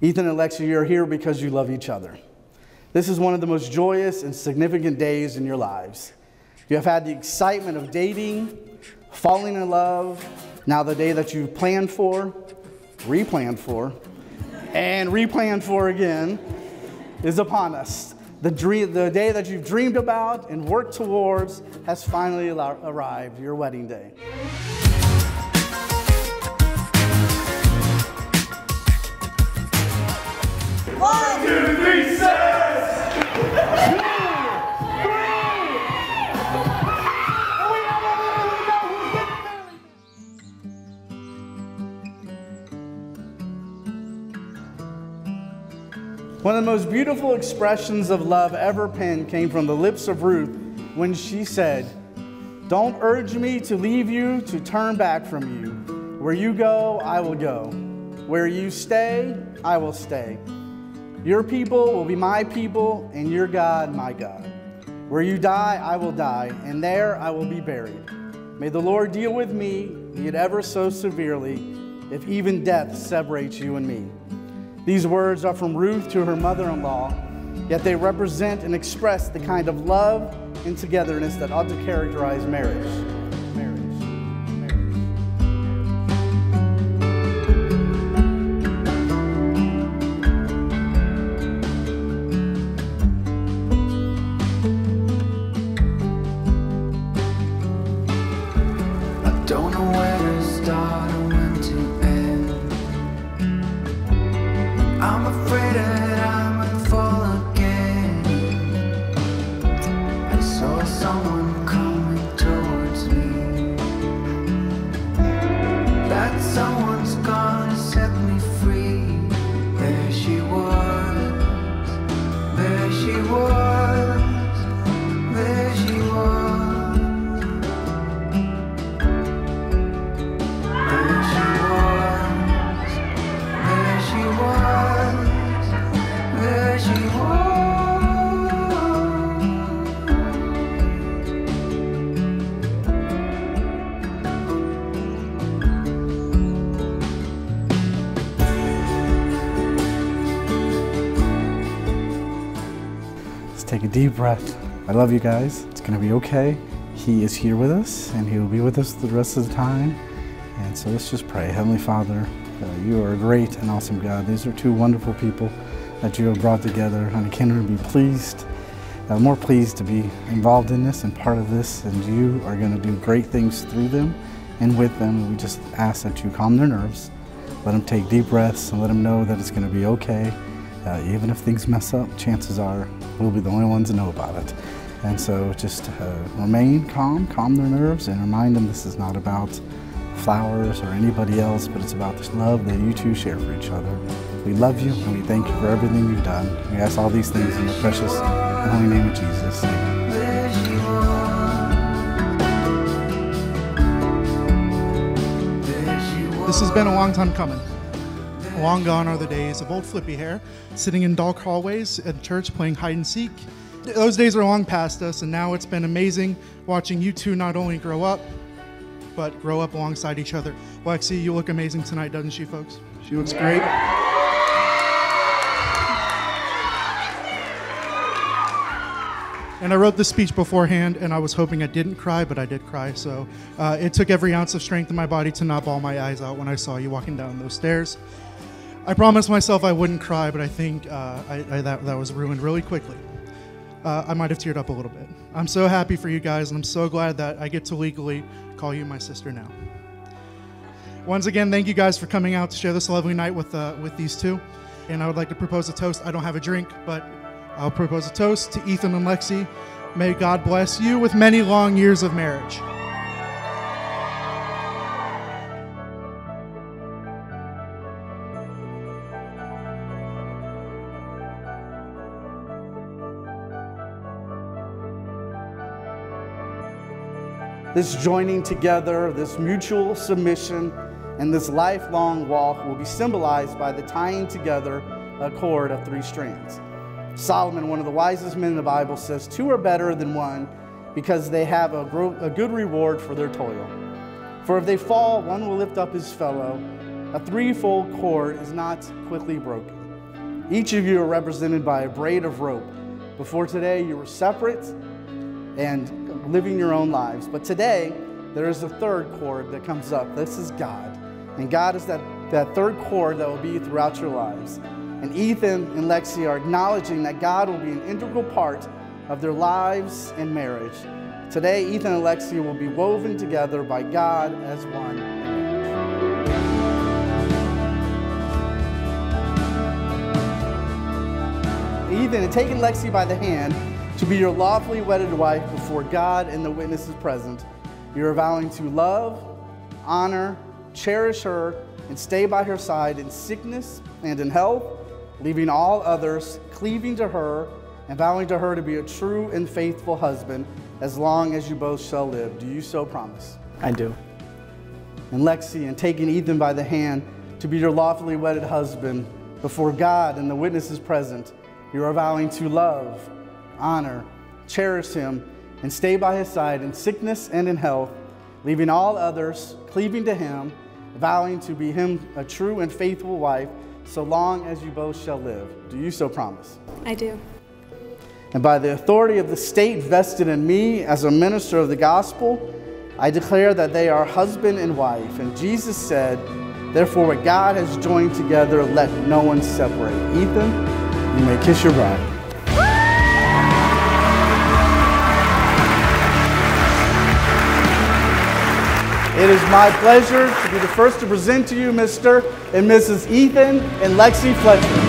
Ethan and Lexi, you're here because you love each other. This is one of the most joyous and significant days in your lives. You have had the excitement of dating, falling in love, now the day that you've planned for, replanned for, and replanned for again is upon us. The, dream, the day that you've dreamed about and worked towards has finally arrived, your wedding day. One, two, three, six! One of the most beautiful expressions of love ever penned came from the lips of Ruth when she said, Don't urge me to leave you, to turn back from you. Where you go, I will go. Where you stay, I will stay. Your people will be my people, and your God, my God. Where you die, I will die, and there I will be buried. May the Lord deal with me, be it ever so severely, if even death separates you and me. These words are from Ruth to her mother in law, yet they represent and express the kind of love and togetherness that ought to characterize marriage. Take a deep breath. I love you guys. It's to be okay. He is here with us, and He will be with us the rest of the time. And so let's just pray. Heavenly Father, uh, you are a great and awesome God. These are two wonderful people that you have brought together, and I can't be pleased, uh, more pleased to be involved in this and part of this. And you are going to do great things through them and with them. We just ask that you calm their nerves, let them take deep breaths, and let them know that it's going to be okay. Uh, even if things mess up, chances are we'll be the only ones to know about it. And so just uh, remain calm, calm their nerves, and remind them this is not about flowers or anybody else, but it's about this love that you two share for each other. We love you and we thank you for everything you've done. We ask all these things in the precious and holy name of Jesus. This has been a long time coming. Long gone are the days of old flippy hair, sitting in dark hallways at church playing hide and seek. Those days are long past us, and now it's been amazing watching you two not only grow up, but grow up alongside each other. Lexi, you look amazing tonight, doesn't she, folks? She looks great. And I wrote this speech beforehand, and I was hoping I didn't cry, but I did cry. So uh, it took every ounce of strength in my body to not bawl my eyes out when I saw you walking down those stairs. I promised myself I wouldn't cry, but I think uh, I, I, that, that was ruined really quickly. Uh, I might have teared up a little bit. I'm so happy for you guys, and I'm so glad that I get to legally call you my sister now. Once again, thank you guys for coming out to share this lovely night with, uh, with these two. And I would like to propose a toast. I don't have a drink, but I'll propose a toast to Ethan and Lexi. May God bless you with many long years of marriage. This joining together, this mutual submission, and this lifelong walk will be symbolized by the tying together a cord of three strands. Solomon, one of the wisest men in the Bible, says, Two are better than one because they have a, a good reward for their toil. For if they fall, one will lift up his fellow. A threefold cord is not quickly broken. Each of you are represented by a braid of rope. Before today, you were separate and living your own lives. But today, there is a third cord that comes up. This is God. And God is that, that third cord that will be throughout your lives. And Ethan and Lexi are acknowledging that God will be an integral part of their lives and marriage. Today, Ethan and Lexi will be woven together by God as one. Ethan taking Lexi by the hand to be your lawfully wedded wife before God and the witnesses present. You are vowing to love, honor, cherish her, and stay by her side in sickness and in health, leaving all others, cleaving to her, and vowing to her to be a true and faithful husband as long as you both shall live. Do you so promise? I do. And Lexi, and taking Ethan by the hand to be your lawfully wedded husband before God and the witnesses present, you are vowing to love, honor, cherish him, and stay by his side in sickness and in health, leaving all others, cleaving to him, vowing to be him a true and faithful wife, so long as you both shall live. Do you so promise? I do. And by the authority of the state vested in me as a minister of the gospel, I declare that they are husband and wife. And Jesus said, Therefore, what God has joined together, let no one separate. Ethan, you may kiss your bride. It is my pleasure to be the first to present to you Mr. and Mrs. Ethan and Lexi Fletcher.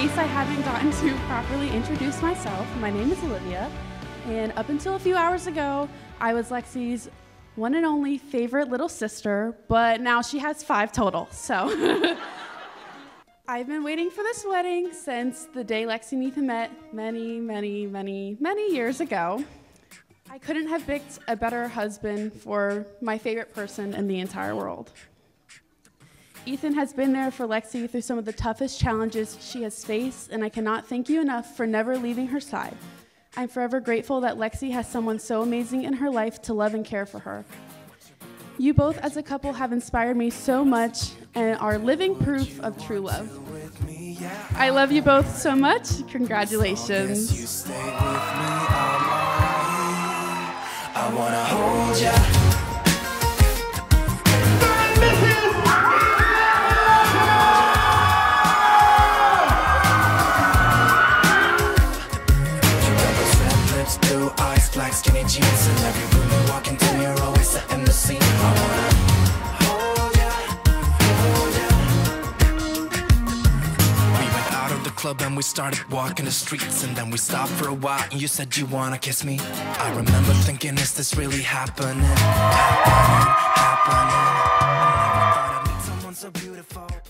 Case I haven't gotten to properly introduce myself, my name is Olivia, and up until a few hours ago, I was Lexi's one and only favorite little sister, but now she has five total, so. I've been waiting for this wedding since the day Lexi and Ethan met many, many, many, many years ago. I couldn't have picked a better husband for my favorite person in the entire world. Ethan has been there for Lexi through some of the toughest challenges she has faced, and I cannot thank you enough for never leaving her side. I'm forever grateful that Lexi has someone so amazing in her life to love and care for her. You both, as a couple, have inspired me so much and are living proof of true love. I love you both so much. Congratulations. Blue eyes, black skinny jeans, and every room you walk into, you're always setting the scene. I wanna hold ya, hold ya. We went out of the club and we started walking the streets And then we stopped for a while and you said you wanna kiss me I remember thinking, is this really happening? Happening, happening I never thought I'd meet someone so beautiful